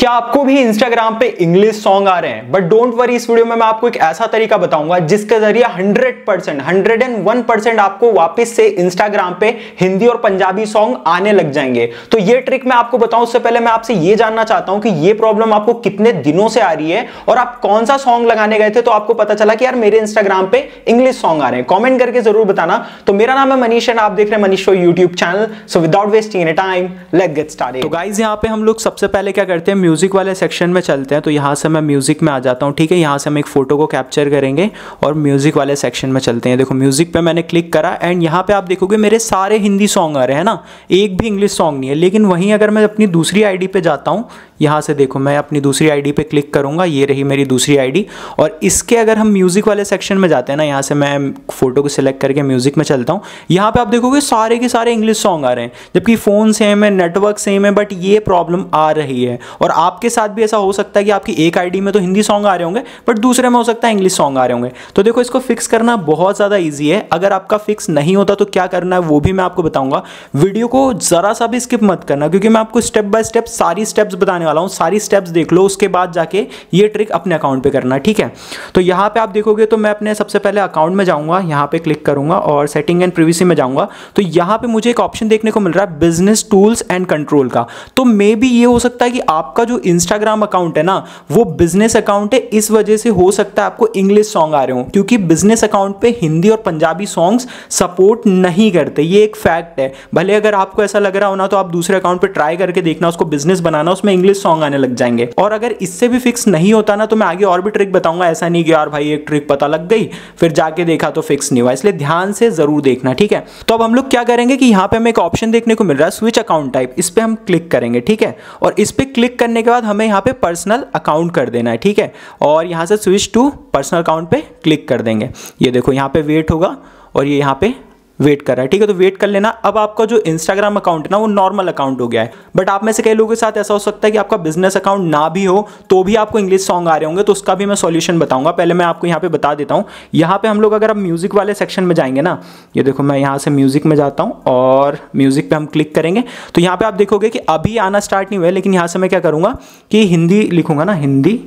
क्या आपको भी इंस्टाग्राम पे इंग्लिश सॉन्ग आ रहे हैं बट डोंट वरी इस वीडियो में मैं आपको एक ऐसा तरीका बताऊँगा जिसके ज़रिए 100 percent hundred and one percent आपको वापस से इंस्टाग्राम पे हिंदी और पंजाबी सॉन्ग आने लग जाएँगे। तो ये ट्रिक मैं आपको बताऊँ, उससे पहले मैं आपसे ये जानना चाहता हूँ कि ये प्रॉब्लम आपको कितने दिनों से आ रही है और आप कौन सा सॉन्ग लगाने गए थे तो आपको पता चला कि यार मेरे इंस्टाग्राम पे इंग्लिश सॉन्ग आ रहे हैं। कॉमेंट करके ज़रूर बताना। तो मेरा नाम है मनीष एंड आप देख रहे हैं Manish YouTube channel so without wasting time let get start guys यहाँ पे हम लोग सबसे पहले क्या करते हैं म्यूज़िक वाले सेक्शन में चलते हैं तो यहाँ से मैं म्यूज़िक में आ जाता हूँ, ठीक है? यहाँ से हम एक फ़ोटो को कैप्चर करेंगे और म्यूज़िक वाले सेक्शन में चलते हैं। देखो म्यूज़िक पे मैंने क्लिक करा एंड यहाँ पे आप देखोगे मेरे सारे हिंदी सॉन्ग आ रहे हैं ना? एक भी इंग्लिश सॉन्ग नहीं है, लेकिन वहीं अगर मैं अपनी दूसरी आईडी पे जाता हूँ यहाँ से देखो, मैं अपनी दूसरी आईडी पे क्लिक करूँगा, ये रही मेरी दूसरी आईडी और इसके अगर हम म्यूज़िक वाले सेक्शन में जाते हैं ना, यहाँ से मैं फ़ोटो को सिलेक्ट करके म्यूज़िक में चलता हूँ, यहाँ पे आप देखोगे सारे के सारे इंग्लिश सॉन्ग आ रहे हैं, जबकि फ़ोन सेम है नेटवर्क सेम है बट ये प्रॉब्लम आ रही है। और आपके साथ भी ऐसा हो सकता है कि आपकी एक आईडी में तो हिंदी सॉन्ग आ रहे होंगे बट दूसरे में हो सकता है इंग्लिश सॉन्ग आ रहे होंगे। तो देखो, इसको फिक्स करना बहुत ज़्यादा ईजी है। अगर आपका फिक्स नहीं होता तो क्या करना है, वो भी मैं आपको बताऊँगा। वीडियो को ज़रा सा भी स्किप मत करना, क्योंकि मैं आपको स्टेप बाय स्टेप सारी स्टेप्स बताने वाला हूँ, सारी स्टेप्स देख लो, उसके बाद जाके ये ट्रिक अपने अकाउंट पे करना, ठीक है? तो यहाँ पे आप देखोगे तो मैं अपने सबसे पहले अकाउंट में जाऊँगा, यहाँ पे क्लिक करूँगा और सेटिंग एंड प्रिवेसी में जाऊँगा। तो यहाँ पे मुझे एक ऑप्शन देखने को मिल रहा है बिज़नेस टूल्स एंड कंट्रोल का। तो मे भी ये हो सकता है कि आपका जो इंस्टाग्राम अकाउंट है ना, वो बिज़नेस अकाउंट है, इस वजह से हो सकता है आपको इंग्लिश सॉन्ग आ रहे हो, क्योंकि बिज़नेस अकाउंट पे हिंदी और पंजाबी सॉन्ग्स सपोर्ट नहीं करते, ये एक फैक्ट है। भले अगर आपको ऐसा लग रहा हो ना तो आप दूसरे अकाउंट पे ट्राई करके देखना, उसको बिज़नेस बनाना, उसमें इंग्लिश सॉन्ग आने लग जाएँगे। और अगर इससे भी फिक्स नहीं होता ना तो मैं आगे और भी ट्रिक बताऊँगा। ऐसा नहीं कि यार भाई एक ट्रिक पता लग गई, फिर जाके देखा तो फिक्स नहीं हुआ। इसलिए ध्यान से ज़रूर देखना, ठीक है? तो अब हम लोग क्या करेंगे कि यहाँ पे हमें एक ऑप्शन देखने को मिल रहा है स्विच अकाउंट टाइप इस पर हम क्लिक करेंगे, ठीक है? और इस पर क्लिक करने के बाद हमें यहाँ पे पर्सनल अकाउंट कर देना है, ठीक है? और यहाँ से स्विच टू पर्सनल अकाउंट पे क्लिक कर देंगे। ये देखो, यहाँ पे वेट होगा और ये यहाँ पे वेट कर रहा है। ठीक है तो वेट कर लेना। अब आपका जो इंस्टाग्राम अकाउंट है ना, वो नॉर्मल अकाउंट हो गया है। बट आप में से कई लोगों के साथ ऐसा हो सकता है कि आपका बिज़नेस अकाउंट ना भी हो तो भी आपको इंग्लिश सॉन्ग आ रहे होंगे तो उसका भी मैं सॉल्यूशन बताऊँगा। पहले मैं आपको यहाँ पे बता देता हूँ। यहाँ पे हम लोग अगर आप म्यूज़िक वाले सेक्शन में जाएँगे ना, ये देखो मैं यहाँ से म्यूज़िक में जाता हूँ और म्यूज़िक पे हम क्लिक करेंगे। तो यहाँ पे आप देखोगे कि अभी आना स्टार्ट नहीं हुआ है, लेकिन यहाँ से मैं क्या करूँगा कि हिंदी लिखूँगा ना, हिंदी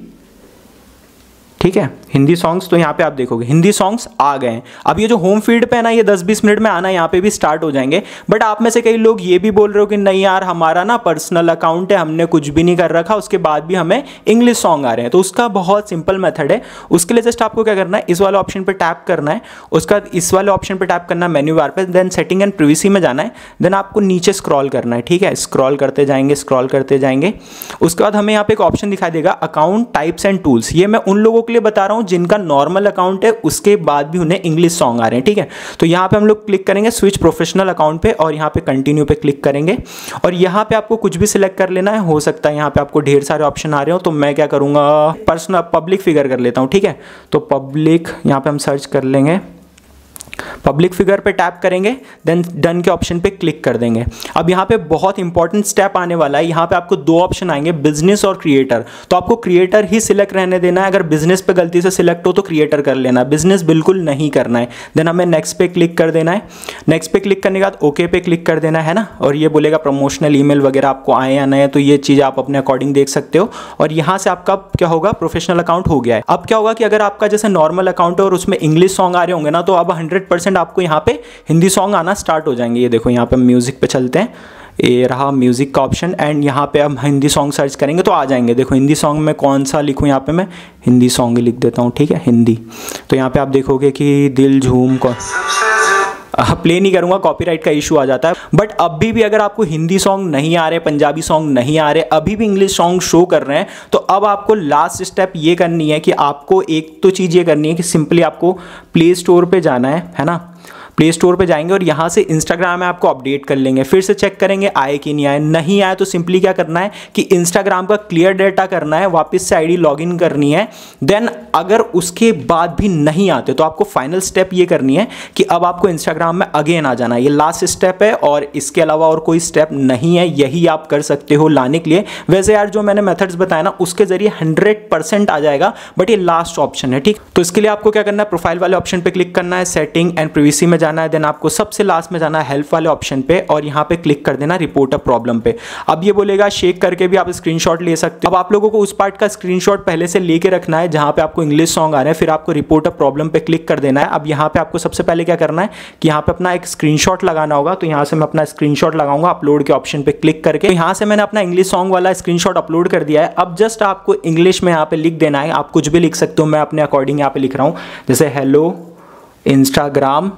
ठीक है? हिंदी सॉन्ग्स तो यहाँ पे आप देखोगे, हिंदी सॉन्ग्स आ गए हैं। अब ये जो होम फ़ील्ड पे है ना, ये 10-20 मिनट में आना, यहाँ पे भी स्टार्ट हो जाएँगे। बट आप में से कई लोग ये भी बोल रहे हो कि नहीं यार, हमारा ना पर्सनल अकाउंट है, हमने कुछ भी नहीं कर रखा, उसके बाद भी हमें इंग्लिश सॉन्ग आ रहे हैं। तो उसका बहुत सिंपल मेथड है। उसके लिए जस्ट आपको क्या करना है, इस वाले ऑप्शन पर टैप करना है। उसका, इस वाले ऑप्शन पर टैप करना है मेन्यू बार पर देन सेटिंग एंड प्रिविसी में जाना है। देन आपको नीचे स्क्रॉल करना है, ठीक है? स्क्रॉल करते जाएँगे स्क्रॉल करते जाएँगे। उसके बाद हमें यहाँ पे एक ऑप्शन दिखाई देगा अकाउंट टाइप्स एंड टूल्स ये मैं उन लोगों के लिए बता रहा हूँ, जिनका नॉर्मल अकाउंट है, उसके बाद भी उन्हें इंग्लिश सॉन्ग आ रहे हैं, ठीक है? तो यहाँ पे हम लोग क्लिक करेंगे स्विच प्रोफेशनल अकाउंट पे और यहाँ पे कंटिन्यू पे क्लिक करेंगे। और यहाँ पे आपको कुछ भी सिलेक्ट कर लेना है, हो सकता है यहाँ पे आपको ढेर सारे ऑप्शन आ रहे हो तो मैं क्या करूँगा? पर्सनल पब्लिक फिगर कर लेता हूँ, ठीक है? तो पब्लिक यहाँ पर हम सर्च कर लेंगे। पब्लिक फिगर पे टैप करेंगे देन डन के ऑप्शन पे क्लिक कर देंगे। अब यहाँ पे बहुत इंपॉर्टेंट स्टेप आने वाला है। यहाँ पे आपको दो ऑप्शन आएँगे बिज़नेस और क्रिएटर तो आपको क्रिएटर ही सिलेक्ट रहने देना है। अगर बिज़नेस पे गलती से सिलेक्ट हो तो क्रिएटर कर लेना बिज़नेस बिल्कुल नहीं करना है। देन हमें नेक्स्ट पे क्लिक कर देना है। नेक्स्ट पे क्लिक करने के बाद ओके पे क्लिक कर देना है ना? और ये बोलेगा प्रमोशनल ईमेल वगैरह आपको आए या नए तो ये चीज़ आप अपने अकॉर्डिंग देख सकते हो। और यहाँ से आपका क्या होगा? प्रोफेशनल अकाउंट हो गया है। अब क्या होगा कि अगर आपका जैसे नॉर्मल अकाउंट है और उसमें इंग्लिश सॉन्ग आ रहे होंगे ना तो अब हंड्रेड परसेंट आपको यहाँ पे हिंदी सॉन्ग आना स्टार्ट हो जाएँगे। ये देखो, यहाँ पे म्यूज़िक पे चलते हैं। ये रहा म्यूज़िक का ऑप्शन एंड यहाँ पे हम हिंदी सॉन्ग सर्च करेंगे तो आ जाएँगे। देखो, हिंदी सॉन्ग में कौन सा लिखूँ यहाँ पे मैं? हिंदी सॉन्ग लिख देता हूँ, ठीक है? हिंदी। तो यहाँ पे आप देखोगे कि दिल झूम कौन प्ले नहीं करूँगा कॉपीराइट का इशू आ जाता है। बट अभी भी अगर आपको हिंदी सॉन्ग नहीं आ रहे, पंजाबी सॉन्ग नहीं आ रहे, अभी भी इंग्लिश सॉन्ग शो कर रहे हैं तो अब आपको लास्ट स्टेप ये करनी है कि आपको एक तो चीज़ ये करनी है कि सिंपली आपको प्ले स्टोर पर जाना है है ना? प्ले स्टोर पर जाएँगे और यहाँ से इंस्टाग्राम ऐप को अपडेट कर लेंगे। फिर से चेक करेंगे, आए कि नहीं आए? नहीं आए तो सिंपली क्या करना है कि इंस्टाग्राम का क्लियर डेटा करना है, वापस से आईडी लॉगिन करनी है। देन अगर उसके बाद भी नहीं आते तो आपको फाइनल स्टेप ये करनी है कि अब आपको इंस्टाग्राम में अगेन आ जाना है। ये लास्ट स्टेप है और इसके अलावा और कोई स्टेप नहीं है। यही आप कर सकते हो लाने के लिए। वैसे यार, जो मैंने मेथड्स बताया ना, उसके ज़रिए हंड्रेड परसेंट आ जाएगा बट ये लास्ट ऑप्शन है, ठीक? तो इसके लिए आपको क्या करना है? प्रोफ़ाइल वाले ऑप्शन पर क्लिक करना है सेटिंग एंड प्रिवेसी में जाना है देन आपको सबसे लास्ट में जाना है हेल्प वाले ऑप्शन पे और यहाँ पे क्लिक कर देना रिपोर्ट अ प्रॉब्लम पे। अब ये बोलेगा शेक करके भी आप स्क्रीनशॉट ले सकते हो। अब आप लोगों को उस पार्ट का स्क्रीनशॉट पहले से लेके रखना है, जहाँ पे आपको इंग्लिश सॉन्ग आ रहे हैं, फिर आपको रिपोर्ट अ प्रॉब्लम पे क्लिक कर देना है। अब यहाँ पे आपको सबसे पहले क्या करना है कि यहाँ पे अपना एक स्क्रीनशॉट लगाना होगा तो यहाँ से मैं अपना स्क्रीनशॉट लगाऊँगा अपलोड के ऑप्शन पे क्लिक करके। तो यहाँ से मैंने अपना इंग्लिश सॉन्ग वाला स्क्रीनशॉट अपलोड कर दिया है। अब जस्ट आपको इंग्लिश में यहाँ पे लिख देना है। आप कुछ भी लिख सकते हो, मैं अपने अकॉर्डिंग यहाँ पे लिख रहा हूँ। जैसे हेलो इंस्टाग्राम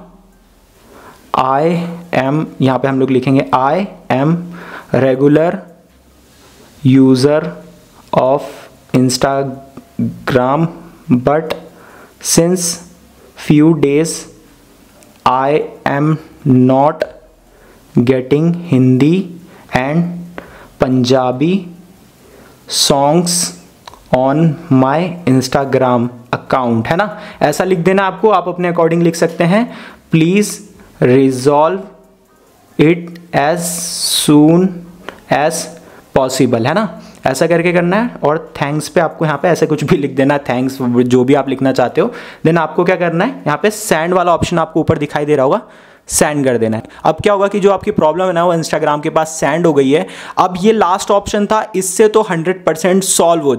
आई एम यहाँ पे हम लोग लिखेंगे I am regular user of Instagram but since few days I am not getting Hindi and Punjabi songs on my Instagram account है ना? ऐसा लिख देना आपको, आप अपने अकॉर्डिंग लिख सकते हैं। Please resolve it as soon as possible है ना? ऐसा करके करना है और थैंक्स पे आपको यहाँ पे ऐसे कुछ भी लिख देना है थैंक्स जो भी आप लिखना चाहते हो। देन आपको क्या करना है? यहाँ पे सेंड वाला ऑप्शन आपको ऊपर दिखाई दे रहा होगा सेंड कर देना है। अब क्या होगा कि जो आपकी प्रॉब्लम है ना, वो इंस्टाग्राम के पास सेंड हो गई है। अब ये लास्ट ऑप्शन था, इससे तो 100% सॉल्व हो